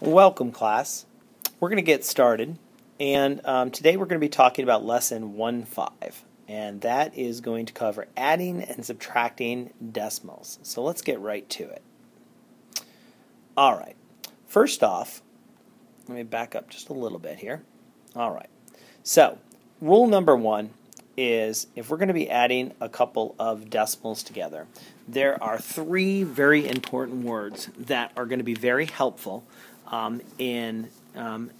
Welcome, class. We're going to get started, and um, today we're going to be talking about lesson 1.5, and that is going to cover adding and subtracting decimals. So let's get right to it. All right. First off, let me back up just a little bit here. All right. So, rule number one is if we're going to be adding a couple of decimals together, there are three very important words that are going to be very helpful um, in um,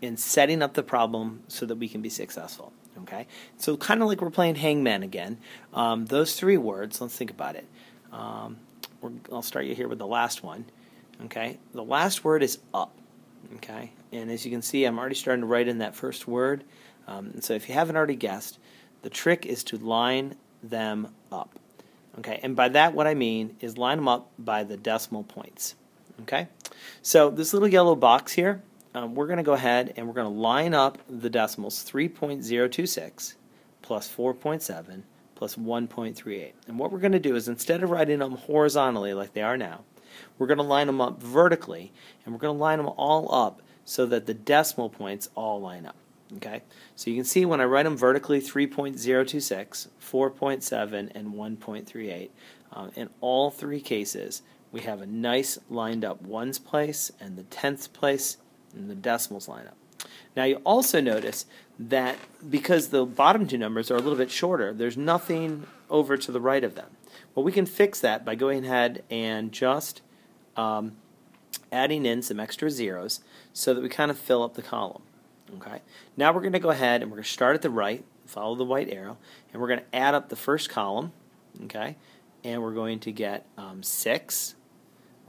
in setting up the problem so that we can be successful. Okay, so kind of like we're playing hangman again. Um, those three words. Let's think about it. Um, I'll start you here with the last one. Okay, the last word is up. Okay, and as you can see, I'm already starting to write in that first word. Um, so if you haven't already guessed, the trick is to line them up. Okay, and by that what I mean is line them up by the decimal points. Okay, so this little yellow box here, um, we're going to go ahead and we're going to line up the decimals 3.026 plus 4.7 plus 1.38. And what we're going to do is instead of writing them horizontally like they are now, we're going to line them up vertically and we're going to line them all up so that the decimal points all line up. Okay, so you can see when I write them vertically 3.026, 4.7, and 1.38. Um, in all three cases, we have a nice lined up ones place and the tenths place and the decimals line up. Now you also notice that because the bottom two numbers are a little bit shorter, there's nothing over to the right of them. Well, we can fix that by going ahead and just um, adding in some extra zeros so that we kind of fill up the column. Okay. Now we're going to go ahead and we're going to start at the right, follow the white arrow, and we're going to add up the first column. Okay. And we're going to get um, 6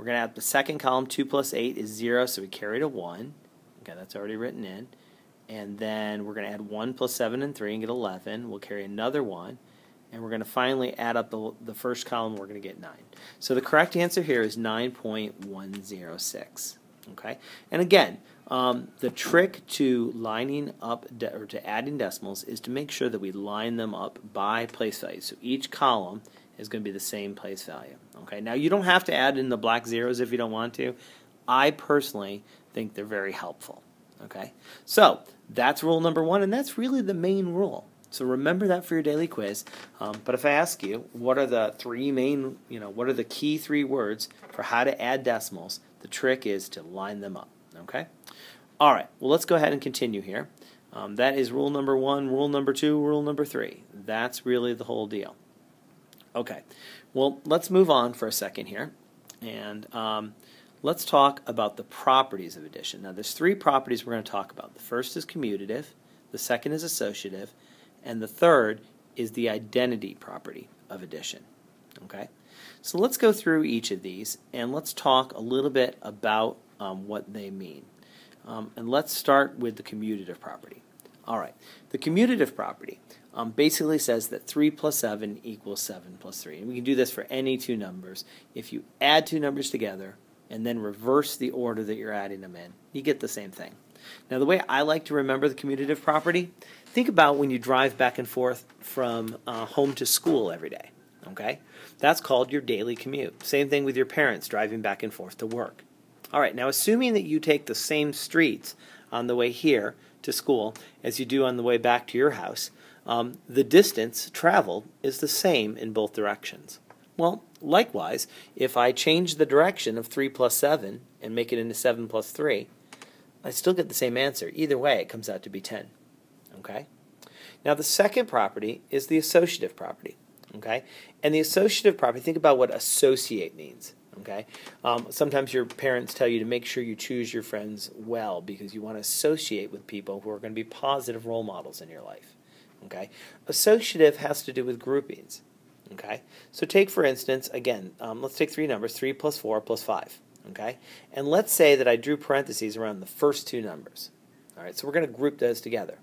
we're going to add the second column. 2 plus 8 is 0, so we carried a 1. Okay, that's already written in. And then we're going to add 1 plus 7 and 3 and get 11. We'll carry another 1. And we're going to finally add up the, the first column. We're going to get 9. So the correct answer here is 9.106. Okay, and again, um, the trick to lining up or to adding decimals is to make sure that we line them up by place value. So each column is going to be the same place value. Okay, now you don't have to add in the black zeros if you don't want to. I personally think they're very helpful. Okay, so that's rule number one, and that's really the main rule. So remember that for your daily quiz. Um, but if I ask you, what are the three main, you know, what are the key three words for how to add decimals? The trick is to line them up. Okay. All right. Well, let's go ahead and continue here. Um, that is rule number one, rule number two, rule number three. That's really the whole deal. Okay, well, let's move on for a second here, and um, let's talk about the properties of addition. Now, there's three properties we're going to talk about. The first is commutative, the second is associative, and the third is the identity property of addition. Okay, so let's go through each of these, and let's talk a little bit about um, what they mean. Um, and let's start with the commutative property. All right, the commutative property um, basically says that 3 plus 7 equals 7 plus 3. And we can do this for any two numbers. If you add two numbers together and then reverse the order that you're adding them in, you get the same thing. Now, the way I like to remember the commutative property, think about when you drive back and forth from uh, home to school every day. Okay? That's called your daily commute. Same thing with your parents driving back and forth to work. All right, now assuming that you take the same streets on the way here to school as you do on the way back to your house, um, the distance traveled is the same in both directions. Well, likewise, if I change the direction of 3 plus 7 and make it into 7 plus 3, I still get the same answer. Either way, it comes out to be 10. Okay? Now, the second property is the associative property. Okay? And the associative property, think about what associate means. Okay? Um, sometimes your parents tell you to make sure you choose your friends well because you want to associate with people who are going to be positive role models in your life. Okay, associative has to do with groupings. Okay, so take for instance again, um, let's take three numbers: three plus four plus five. Okay, and let's say that I drew parentheses around the first two numbers. All right, so we're going to group those together.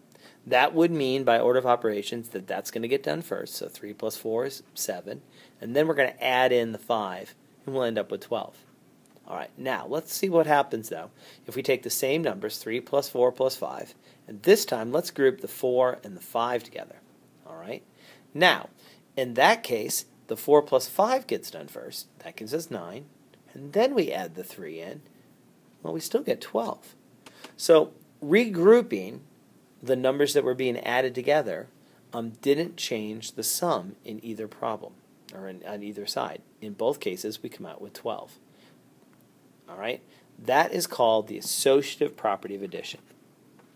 That would mean, by order of operations, that that's going to get done first. So 3 plus 4 is 7. And then we're going to add in the 5, and we'll end up with 12. All right, now let's see what happens, though, if we take the same numbers, 3 plus 4 plus 5, and this time, let's group the 4 and the 5 together. All right? Now, in that case, the 4 plus 5 gets done first. That gives us 9. And then we add the 3 in. Well, we still get 12. So regrouping the numbers that were being added together um, didn't change the sum in either problem or in, on either side. In both cases, we come out with 12. All right? That is called the associative property of addition.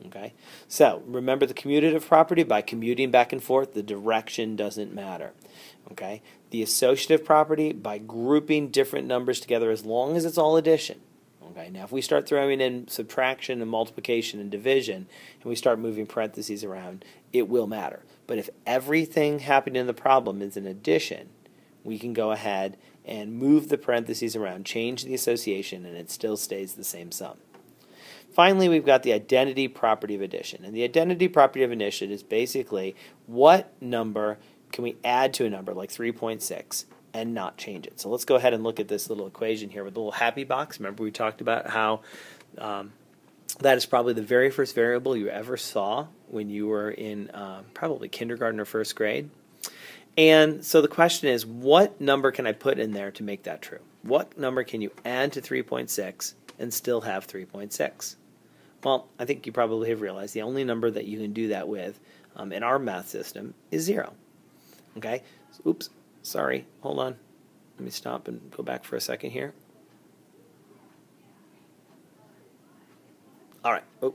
Okay? So, remember the commutative property? By commuting back and forth, the direction doesn't matter. Okay? The associative property, by grouping different numbers together as long as it's all addition. Okay, now if we start throwing in subtraction and multiplication and division, and we start moving parentheses around, it will matter. But if everything happening in the problem is an addition, we can go ahead and move the parentheses around, change the association, and it still stays the same sum. Finally, we've got the identity property of addition. And the identity property of addition is basically what number can we add to a number like 3.6 and not change it. So let's go ahead and look at this little equation here with the little happy box. Remember we talked about how um, that is probably the very first variable you ever saw when you were in uh, probably kindergarten or first grade. And so the question is, what number can I put in there to make that true? What number can you add to 3.6 and still have 3.6? Well, I think you probably have realized the only number that you can do that with um, in our math system is 0. Okay? Oops, Sorry, hold on. Let me stop and go back for a second here. All right. Oh.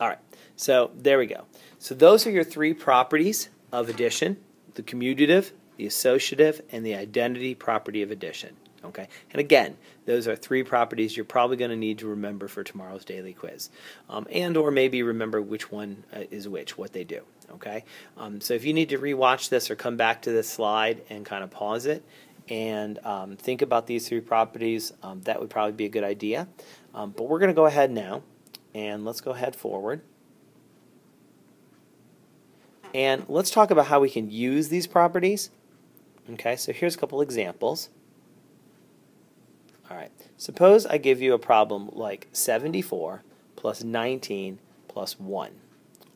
All right. So there we go. So those are your three properties of addition, the commutative, the associative, and the identity property of addition. Okay, and again, those are three properties you're probably going to need to remember for tomorrow's daily quiz, um, and or maybe remember which one uh, is which, what they do. Okay, um, so if you need to rewatch this or come back to this slide and kind of pause it and um, think about these three properties, um, that would probably be a good idea. Um, but we're going to go ahead now, and let's go ahead forward. And let's talk about how we can use these properties. Okay, so here's a couple examples. All right, suppose I give you a problem like 74 plus 19 plus 1.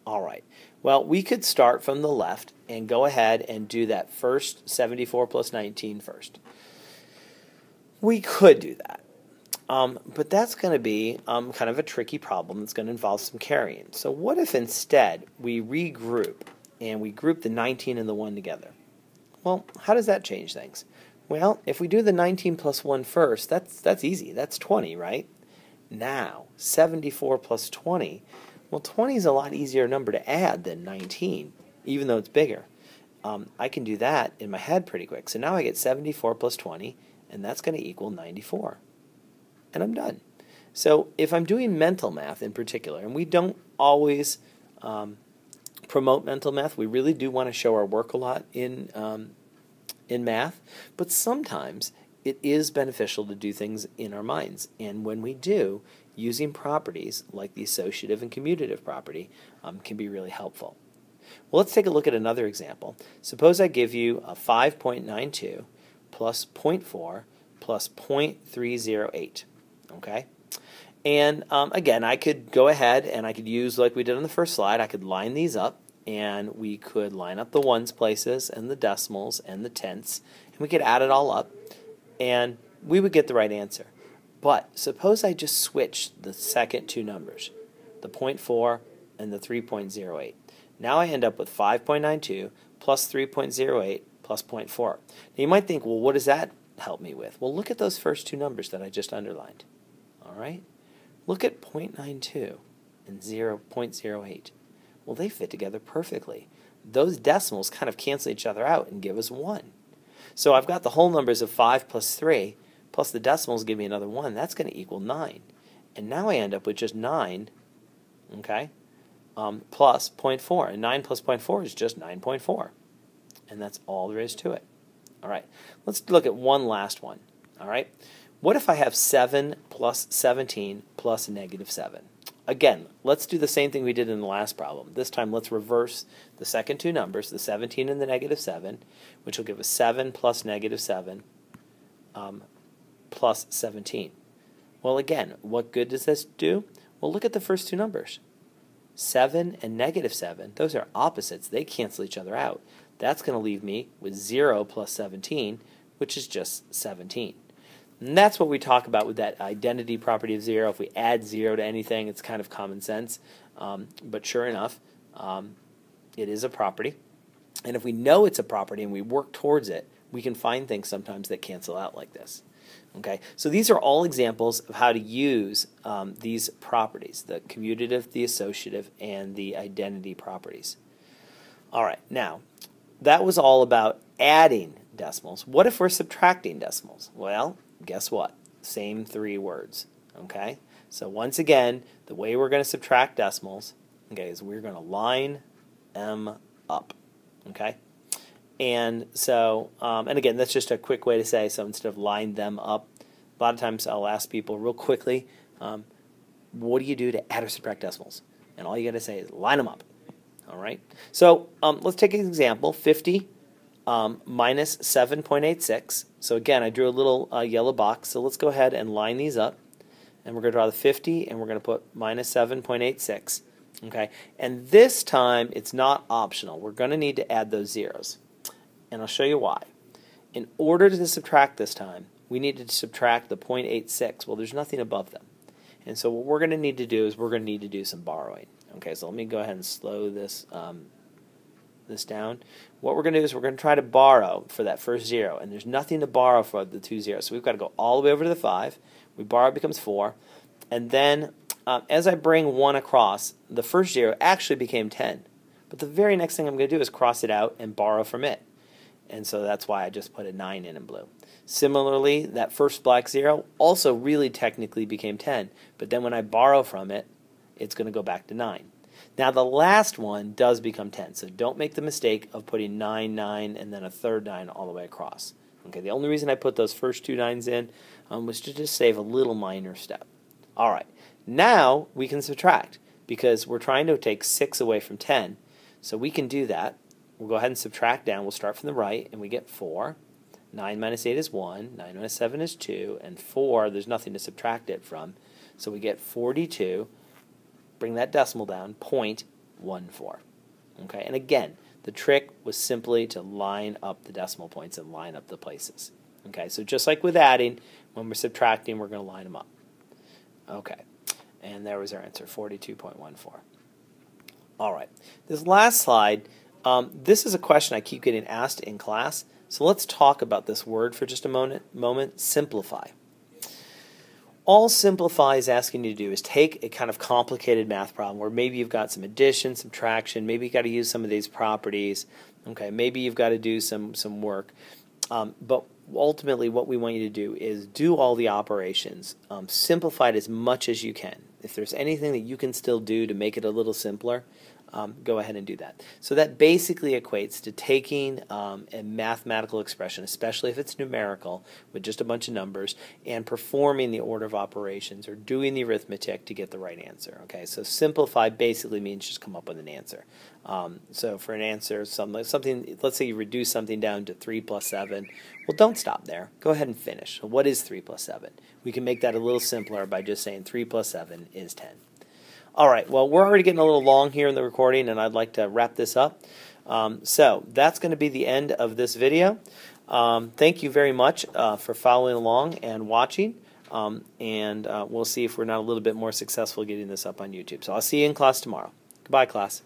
All right, well, we could start from the left and go ahead and do that first 74 plus 19 first. We could do that. Um, but that's going to be um, kind of a tricky problem that's going to involve some carrying. So what if instead we regroup and we group the 19 and the 1 together? Well, how does that change things? Well, if we do the 19 plus 1 first, that's, that's easy. That's 20, right? Now, 74 plus 20, well, 20 is a lot easier number to add than 19, even though it's bigger. Um, I can do that in my head pretty quick. So now I get 74 plus 20, and that's going to equal 94. And I'm done. So if I'm doing mental math in particular, and we don't always um, promote mental math, we really do want to show our work a lot in um, in math, but sometimes it is beneficial to do things in our minds. And when we do, using properties like the associative and commutative property um, can be really helpful. Well, let's take a look at another example. Suppose I give you a 5.92 plus 0.4 plus 0.308. Okay? And um, again, I could go ahead and I could use, like we did on the first slide, I could line these up and we could line up the ones places and the decimals and the tenths, and we could add it all up, and we would get the right answer. But suppose I just switch the second two numbers, the 0.4 and the 3.08. Now I end up with 5.92 plus 3.08 plus 0.4. Now you might think, well, what does that help me with? Well, look at those first two numbers that I just underlined. All right? Look at 0.92 and 0.08. Well, they fit together perfectly. Those decimals kind of cancel each other out and give us 1. So I've got the whole numbers of 5 plus 3, plus the decimals give me another 1. That's going to equal 9. And now I end up with just 9, okay, um, plus 0.4. And 9 plus 0.4 is just 9.4. And that's all there is to it. All right, let's look at one last one. All right, what if I have 7 plus 17 plus negative 7? Again, let's do the same thing we did in the last problem. This time let's reverse the second two numbers, the 17 and the negative 7, which will give us 7 plus negative 7 um, plus 17. Well, again, what good does this do? Well, look at the first two numbers. 7 and negative 7, those are opposites. They cancel each other out. That's going to leave me with 0 plus 17, which is just 17. And that's what we talk about with that identity property of 0. If we add 0 to anything, it's kind of common sense. Um, but sure enough, um, it is a property. And if we know it's a property and we work towards it, we can find things sometimes that cancel out like this. Okay, so these are all examples of how to use um, these properties, the commutative, the associative, and the identity properties. All right, now, that was all about adding decimals. What if we're subtracting decimals? Well, guess what? Same three words, okay? So once again, the way we're going to subtract decimals, okay, is we're going to line them up, okay? And so, um, and again, that's just a quick way to say, so instead of line them up, a lot of times I'll ask people real quickly, um, what do you do to add or subtract decimals? And all you got to say is line them up. All right. So um, let's take an example 50 um, minus 7.86. So again, I drew a little uh, yellow box. So let's go ahead and line these up. And we're going to draw the 50 and we're going to put minus 7.86. Okay. And this time it's not optional. We're going to need to add those zeros and I'll show you why. In order to subtract this time, we need to subtract the 0.86. Well, there's nothing above them. And so what we're going to need to do is we're going to need to do some borrowing. Okay, so let me go ahead and slow this um, this down. What we're going to do is we're going to try to borrow for that first zero, and there's nothing to borrow for the two zeros. So we've got to go all the way over to the 5. We borrow, it becomes 4. And then um, as I bring 1 across, the first zero actually became 10. But the very next thing I'm going to do is cross it out and borrow from it and so that's why I just put a 9 in in blue. Similarly, that first black 0 also really technically became 10, but then when I borrow from it, it's going to go back to 9. Now the last one does become 10, so don't make the mistake of putting 9, 9, and then a third 9 all the way across. Okay, the only reason I put those first two 9s in um, was to just save a little minor step. All right, now we can subtract because we're trying to take 6 away from 10, so we can do that We'll go ahead and subtract down. We'll start from the right, and we get 4. 9 minus 8 is 1. 9 minus 7 is 2. And 4, there's nothing to subtract it from. So we get 42. Bring that decimal down, 0.14. Okay, and again, the trick was simply to line up the decimal points and line up the places. Okay, so just like with adding, when we're subtracting, we're going to line them up. Okay, and there was our answer, 42.14. All right, this last slide um, this is a question I keep getting asked in class, so let's talk about this word for just a moment. moment simplify. All simplify is asking you to do is take a kind of complicated math problem where maybe you've got some addition, subtraction, maybe you've got to use some of these properties, okay, maybe you've got to do some, some work. Um, but ultimately, what we want you to do is do all the operations, um, simplify it as much as you can. If there's anything that you can still do to make it a little simpler, um, go ahead and do that. So that basically equates to taking um, a mathematical expression, especially if it's numerical, with just a bunch of numbers, and performing the order of operations or doing the arithmetic to get the right answer. Okay, so simplify basically means just come up with an answer. Um, so for an answer, something, something, let's say you reduce something down to 3 plus 7. Well, don't stop there. Go ahead and finish. What is 3 plus 7? We can make that a little simpler by just saying 3 plus 7 is 10. All right, well, we're already getting a little long here in the recording, and I'd like to wrap this up. Um, so that's going to be the end of this video. Um, thank you very much uh, for following along and watching. Um, and uh, we'll see if we're not a little bit more successful getting this up on YouTube. So I'll see you in class tomorrow. Goodbye, class.